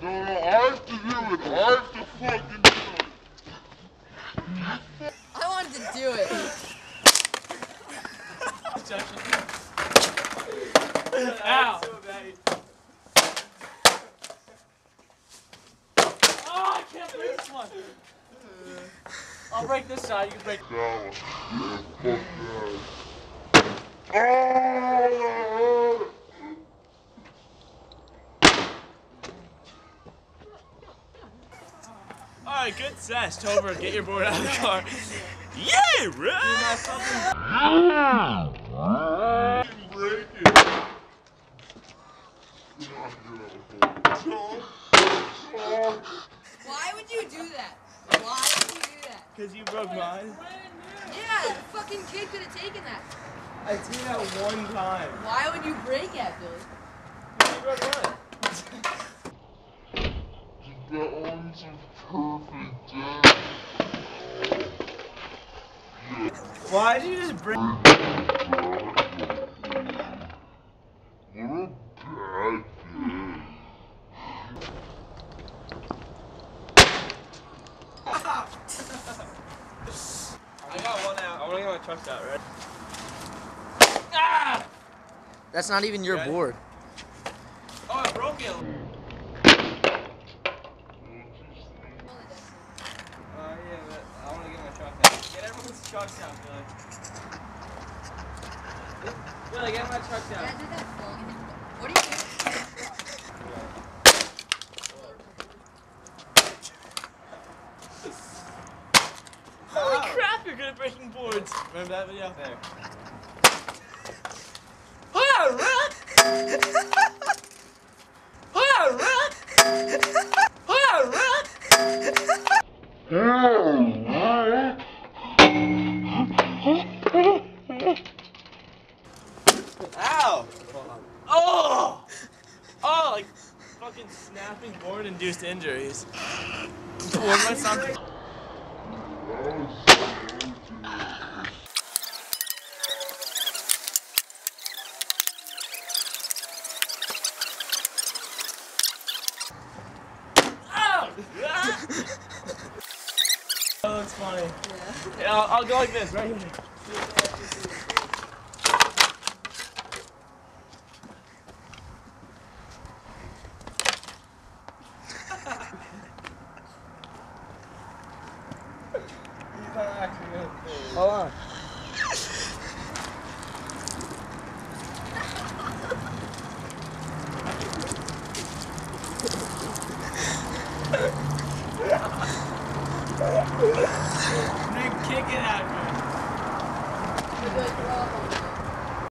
No, no, I have to do it. I have to fucking do it. I wanted to do it. Ow. Oh, I can't break this one. I'll break this side. You can break. That one. Yeah, fuck that. Oh! All right, good sesh. Tober, get your board out of the car. Yeah, right. Break it. Oh, Why would you do that? Why would you do that? Cause you broke mine. Yeah, the fucking kid could have taken that. I did that one time. Why would you break it, Billy? You broke mine. that one's a perfect day. Why did you just break? What a bad day. I got one out. I want to get my trucks out, right? Ah! That's not even your Ready? board. Oh, I broke it. Uh, yeah, but I want to get my truck out. Get everyone's trucks out, Billy. Billy, get my trucks Yeah, do that. What are you doing? Holy crap, you're good at breaking boards. Remember that video? There. Ah, run! Ah, run! Ah, run! Ow! Oh! oh! Oh, like fucking snapping board induced injuries. What am I something? Oh! that looks funny. Yeah. Yeah, I'll, I'll go like this, right here. Hold on. They kick at me. Thank you.